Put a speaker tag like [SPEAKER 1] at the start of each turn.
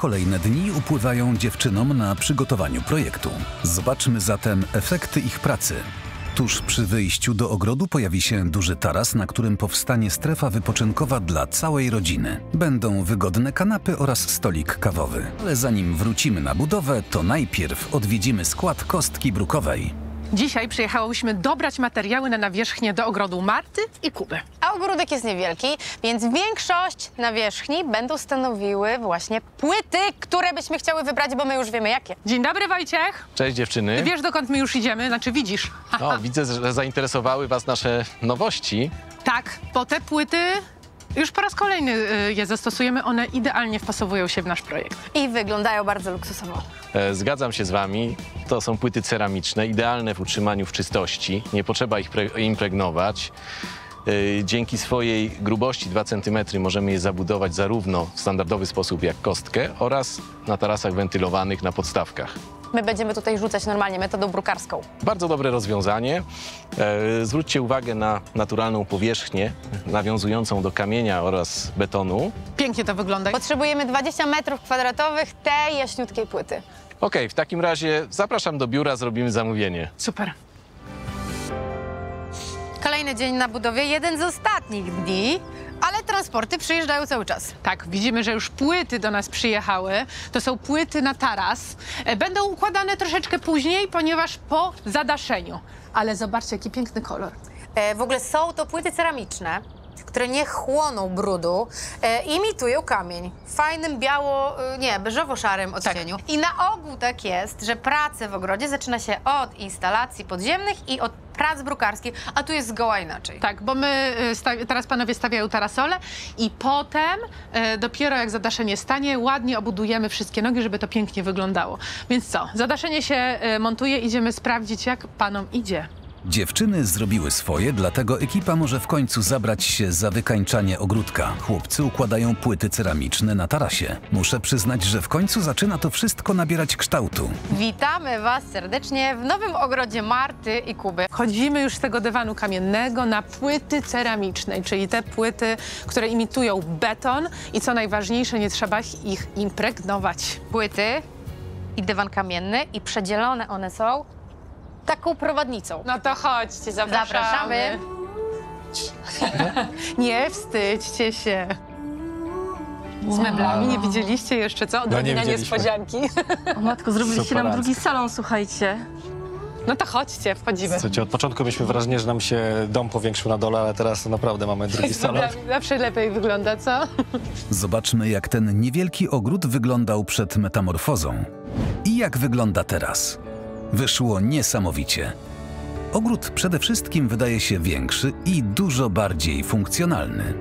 [SPEAKER 1] Kolejne dni upływają dziewczynom na przygotowaniu projektu. Zobaczmy zatem efekty ich pracy. Tuż przy wyjściu do ogrodu pojawi się duży taras, na którym powstanie strefa wypoczynkowa dla całej rodziny. Będą wygodne kanapy oraz stolik kawowy. Ale zanim wrócimy na budowę, to najpierw odwiedzimy skład kostki brukowej.
[SPEAKER 2] Dzisiaj przyjechałyśmy dobrać materiały na nawierzchnię do ogrodu Marty i Kuby.
[SPEAKER 3] A ogródek jest niewielki, więc większość nawierzchni będą stanowiły właśnie płyty, które byśmy chciały wybrać, bo my już wiemy jakie.
[SPEAKER 2] Dzień dobry Wojciech.
[SPEAKER 4] Cześć
[SPEAKER 2] Ty
[SPEAKER 4] dziewczyny.
[SPEAKER 2] wiesz dokąd my już idziemy? Znaczy widzisz.
[SPEAKER 4] O, widzę, że zainteresowały Was nasze nowości.
[SPEAKER 2] Tak, bo te płyty już po raz kolejny y, je zastosujemy. One idealnie wpasowują się w nasz projekt.
[SPEAKER 3] I wyglądają bardzo luksusowo.
[SPEAKER 4] E, Zgadzam się z Wami. To są płyty ceramiczne, idealne w utrzymaniu w czystości. Nie potrzeba ich pre- impregnować. E, Dzięki swojej grubości 2 cm możemy je zabudować zarówno w standardowy sposób jak kostkę oraz na tarasach wentylowanych na podstawkach.
[SPEAKER 3] My będziemy tutaj rzucać normalnie metodą brukarską.
[SPEAKER 4] Bardzo dobre rozwiązanie. E, Zwróćcie uwagę na naturalną powierzchnię nawiązującą do kamienia oraz betonu.
[SPEAKER 2] Pięknie to wygląda.
[SPEAKER 3] Potrzebujemy 20 metrów kwadratowych tej jaśniutkiej płyty.
[SPEAKER 4] Okej, w takim razie zapraszam do biura, zrobimy zamówienie.
[SPEAKER 2] Super.
[SPEAKER 3] Kolejny dzień na budowie, jeden z ostatnich dni, ale transporty przyjeżdżają cały czas.
[SPEAKER 2] Tak, widzimy, że już płyty do nas przyjechały. To są płyty na taras. E, Będą układane troszeczkę później, ponieważ po zadaszeniu. Ale zobaczcie, jaki piękny kolor.
[SPEAKER 3] E, w ogóle są to płyty ceramiczne, które nie chłoną brudu, e, imitują kamień w fajnym biało, e, nie, beżowo-szarym odcieniu. I na ogół tak jest, że prace w ogrodzie zaczyna się od instalacji podziemnych i od prac brukarskich, a tu jest zgoła inaczej.
[SPEAKER 2] Tak, bo my sta- teraz panowie stawiają tarasole i potem y, dopiero jak zadaszenie stanie, ładnie obudujemy wszystkie nogi, żeby to pięknie wyglądało. Więc co, zadaszenie się y, montuje, idziemy sprawdzić jak panom idzie.
[SPEAKER 1] Dziewczyny zrobiły swoje, dlatego ekipa może w końcu zabrać się za wykańczanie ogródka. Chłopcy układają płyty ceramiczne na tarasie. Muszę przyznać, że w końcu zaczyna to wszystko nabierać kształtu.
[SPEAKER 3] Witamy Was serdecznie w nowym ogrodzie Marty i Kuby.
[SPEAKER 2] Wchodzimy już z tego dywanu kamiennego na płyty ceramiczne, czyli te płyty, które imitują beton i co najważniejsze, nie trzeba ich impregnować.
[SPEAKER 3] Płyty i dywan kamienny i przedzielone one są taką prowadnicą.
[SPEAKER 2] No to chodźcie,
[SPEAKER 3] Zapraszamy.
[SPEAKER 2] Nie wstydźcie się. Z meblami nie widzieliście jeszcze, co? Odrobina
[SPEAKER 5] widzieliśmy.
[SPEAKER 2] niespodzianki.
[SPEAKER 6] O matko, zrobiliście nam drugi salon, słuchajcie.
[SPEAKER 2] No to chodźcie, wchodzimy.
[SPEAKER 5] Słuchajcie, od początku mieliśmy wrażenie, że nam się dom powiększył na dole, ale teraz naprawdę mamy drugi
[SPEAKER 2] Z
[SPEAKER 5] salon.
[SPEAKER 2] meblami zawsze lepiej wygląda, co?
[SPEAKER 1] Zobaczmy, jak ten niewielki ogród wyglądał przed metamorfozą. I jak wygląda teraz. Wyszło niesamowicie. Ogród przede wszystkim wydaje się większy i dużo bardziej funkcjonalny.